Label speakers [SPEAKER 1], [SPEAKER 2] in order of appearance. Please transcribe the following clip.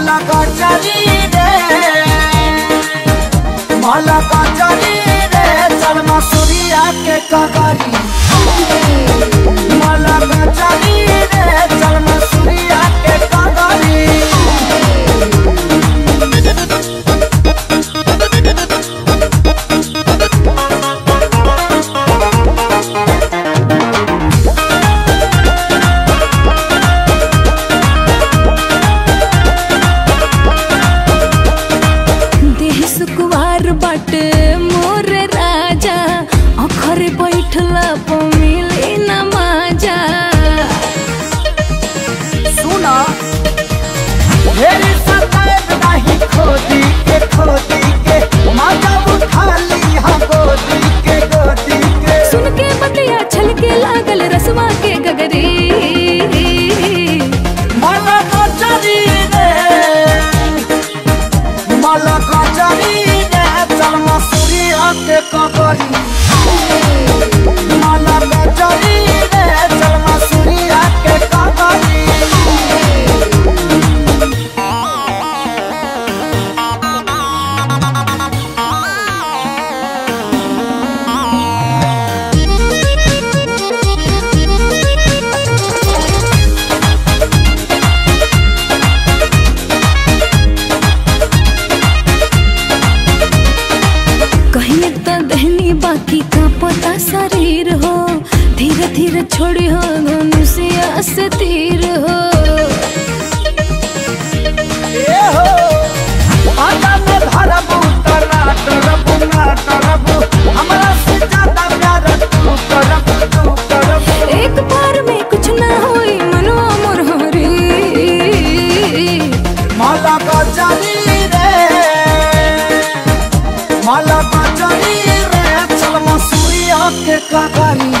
[SPEAKER 1] माला का चली रे माला का चली रे चल मसूरिया के कगरी ময়না কচারি
[SPEAKER 2] धीरे छोड़ी हो घनुसिया से तीर हो।
[SPEAKER 1] ये हो आना में भरबू तरा तरबू ना तरबू हमरा से ज़्यादा प्यार तू तरबू तू तरबू
[SPEAKER 2] एक बार में कुछ ना होई मनो मोर होरी।
[SPEAKER 1] माला का जानी रे माला का जानी रे चल मसूरी आके का करी।